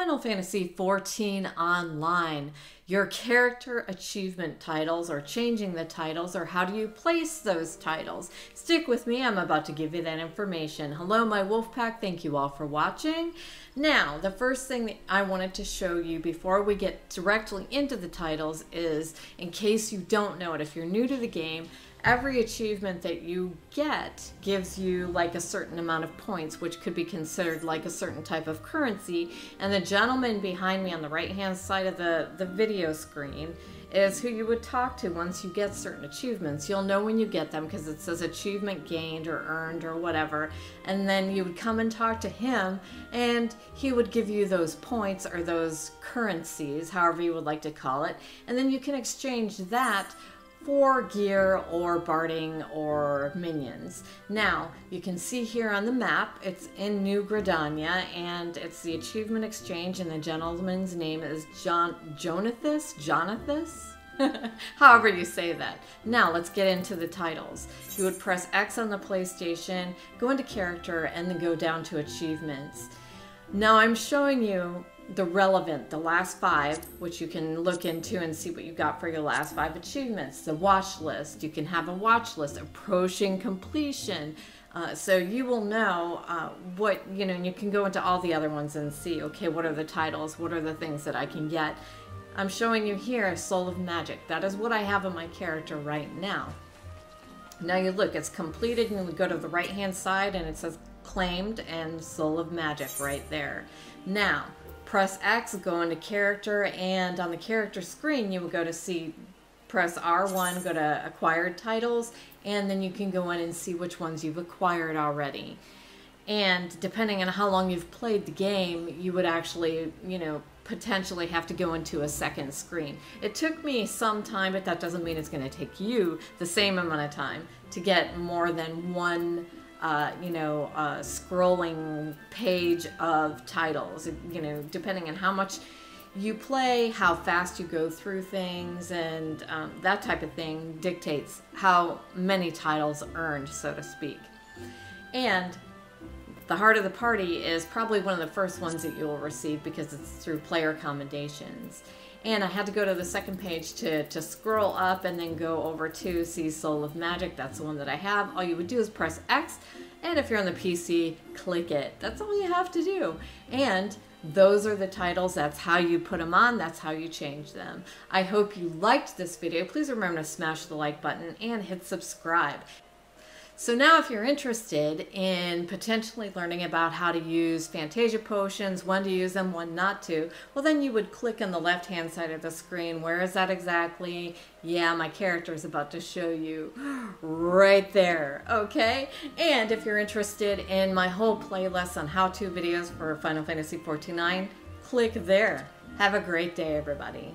Final Fantasy XIV Online. Your character achievement titles or changing the titles or how do you place those titles? Stick with me, I'm about to give you that information. Hello, my wolf pack. Thank you all for watching. Now, the first thing that I wanted to show you before we get directly into the titles is in case you don't know it, if you're new to the game, every achievement that you get gives you like a certain amount of points, which could be considered like a certain type of currency. And the gentleman behind me on the right hand side of the, the video screen is who you would talk to once you get certain achievements. You'll know when you get them because it says achievement gained or earned or whatever. And then you would come and talk to him and he would give you those points or those currencies, however you would like to call it. And then you can exchange that for gear or barding or minions. Now, you can see here on the map, it's in New Gridania and it's the Achievement Exchange and the gentleman's name is John Jonathas? Jonathas? However you say that. Now let's get into the titles. You would press X on the PlayStation, go into character, and then go down to achievements. Now I'm showing you the relevant, the last five, which you can look into and see what you got for your last five achievements. The watch list, you can have a watch list approaching completion. Uh, so you will know uh, what, you know, you can go into all the other ones and see, okay, what are the titles? What are the things that I can get? I'm showing you here Soul of Magic. That is what I have in my character right now. Now you look, it's completed and we go to the right hand side and it says claimed and Soul of Magic right there. Now, press X, go into character, and on the character screen, you will go to see, press R1, go to acquired titles, and then you can go in and see which ones you've acquired already. And depending on how long you've played the game, you would actually, you know, potentially have to go into a second screen. It took me some time, but that doesn't mean it's going to take you the same amount of time to get more than one uh, you know, uh, scrolling page of titles. You know, depending on how much you play, how fast you go through things, and um, that type of thing dictates how many titles earned, so to speak. And the heart of the party is probably one of the first ones that you will receive because it's through player commendations and I had to go to the second page to, to scroll up and then go over to see Soul of Magic. That's the one that I have. All you would do is press X, and if you're on the PC, click it. That's all you have to do. And those are the titles. That's how you put them on. That's how you change them. I hope you liked this video. Please remember to smash the like button and hit subscribe. So now if you're interested in potentially learning about how to use Fantasia potions, when to use them, when not to, well then you would click on the left hand side of the screen. Where is that exactly? Yeah, my character is about to show you right there, okay? And if you're interested in my whole playlist on how-to videos for Final Fantasy XIV-9, click there. Have a great day, everybody.